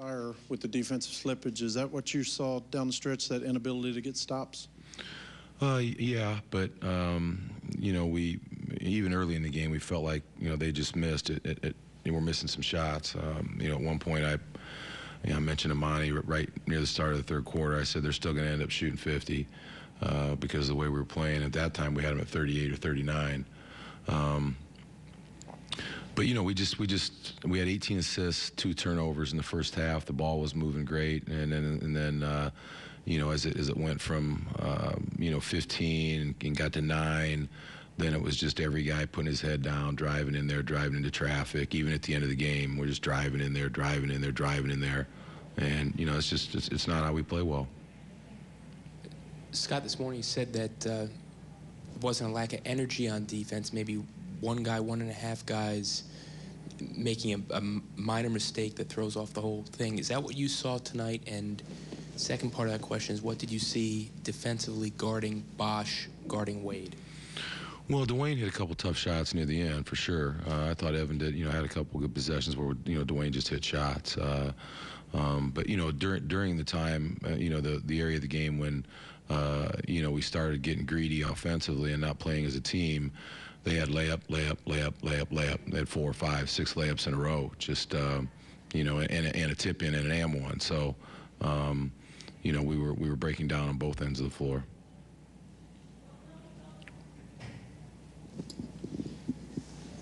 fire with the defensive slippage. Is that what you saw down the stretch, that inability to get stops? Uh, yeah, but um, you know, we even early in the game, we felt like you know they just missed it. it, it they were missing some shots. Um, you know, at one point, I, you know, I mentioned Amani r- right near the start of the third quarter. I said they're still going to end up shooting 50 uh, because of the way we were playing. At that time, we had them at 38 or 39. Um, but you know, we just we just we had 18 assists, two turnovers in the first half. The ball was moving great, and then and then uh, you know as it as it went from uh, you know 15 and got to nine, then it was just every guy putting his head down, driving in there, driving into traffic. Even at the end of the game, we're just driving in there, driving in there, driving in there, and you know it's just it's, it's not how we play well. Scott, this morning said that uh, it wasn't a lack of energy on defense. Maybe one guy, one and a half guys making a, a minor mistake that throws off the whole thing. Is that what you saw tonight? And second part of that question is, what did you see defensively guarding Bosh, guarding Wade? Well, Dwyane hit a couple tough shots near the end for sure. Uh, I thought Evan did, you know, had a couple good possessions where you know Dwyane just hit shots. Uh, um, but you know, during during the time, uh, you know, the the area of the game when uh, you know we started getting greedy offensively and not playing as a team, they had layup, layup, layup, layup, layup. They had four, five, six layups in a row. Just um, you know, and, and a tip in and an am one. So, um, you know, we were we were breaking down on both ends of the floor.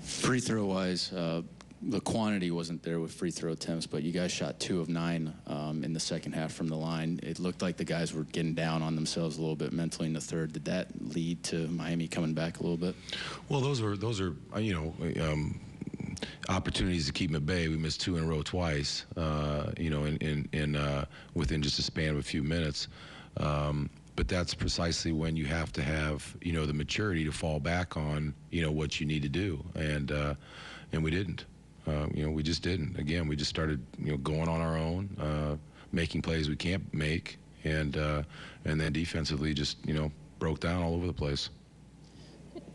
Free throw wise, uh, the quantity wasn't there with free throw attempts, but you guys shot two of nine um, in the second half from the line. It looked like the guys were getting down on themselves a little bit mentally in the third. Did that lead to Miami coming back a little bit? Well, those are those are uh, you know um, opportunities to keep them at bay. We missed two in a row twice. Uh, you know, in in, in uh, within just a span of a few minutes. Um, but that's precisely when you have to have you know the maturity to fall back on you know what you need to do, and uh, and we didn't. Uh, you know, we just didn't. Again, we just started you know going on our own, uh, making plays we can't make, and uh, and then defensively just you know broke down all over the place.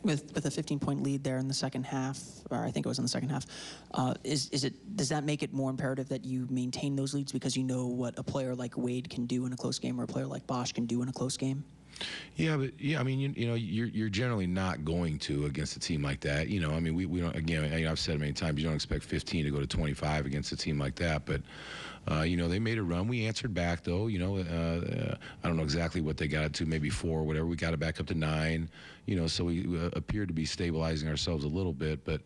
with with a 15 point lead there in the second half, or I think it was in the second half, uh, is is it does that make it more imperative that you maintain those leads because you know what a player like Wade can do in a close game or a player like Bosh can do in a close game? Yeah, but yeah, I mean, you, you know, you're you're generally not going to against a team like that. You know, I mean, we, we don't. Again, I, I've said it many times. You don't expect 15 to go to 25 against a team like that. But uh, you know, they made a run. We answered back though. You know, uh, uh, I don't know exactly what they got it to, maybe four or whatever. We got it back up to nine. You know, so we uh, appeared to be stabilizing ourselves a little bit. But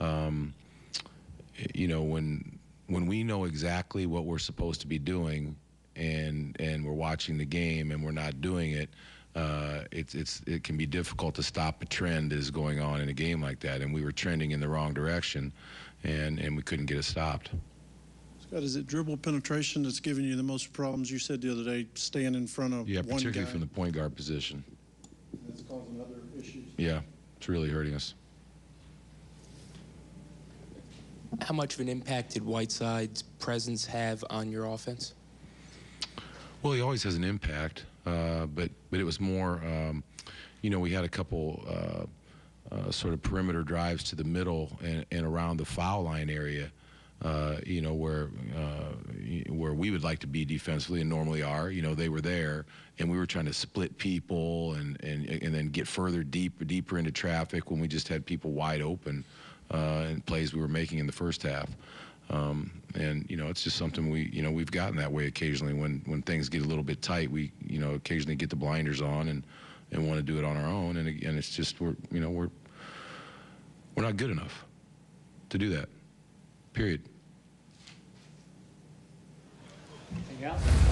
um, you know, when when we know exactly what we're supposed to be doing and and we're watching the game and we're not doing it, uh, it's it's it can be difficult to stop a trend that is going on in a game like that. And we were trending in the wrong direction, and and we couldn't get it stopped. Scott, is it dribble penetration that's giving you the most problems? You said the other day, staying in front of Yeah, one particularly guy. from the point guard position. That's causing other issues. Yeah, it's really hurting us. How much of an impact did Whiteside's presence have on your offense? Well, he always has an impact, uh, but but it was more, um, you know, we had a couple uh, uh, sort of perimeter drives to the middle and, and around the foul line area, uh, you know, where uh, where we would like to be defensively and normally are. You know, they were there, and we were trying to split people and and and then get further deep deeper into traffic when we just had people wide open uh, in plays we were making in the first half. Um, and you know, it's just something we, you know, we've gotten that way occasionally when when things get a little bit tight. We, you know, occasionally get the blinders on and and want to do it on our own. And again, it's just we're, you know, we're we're not good enough to do that. Period. Else?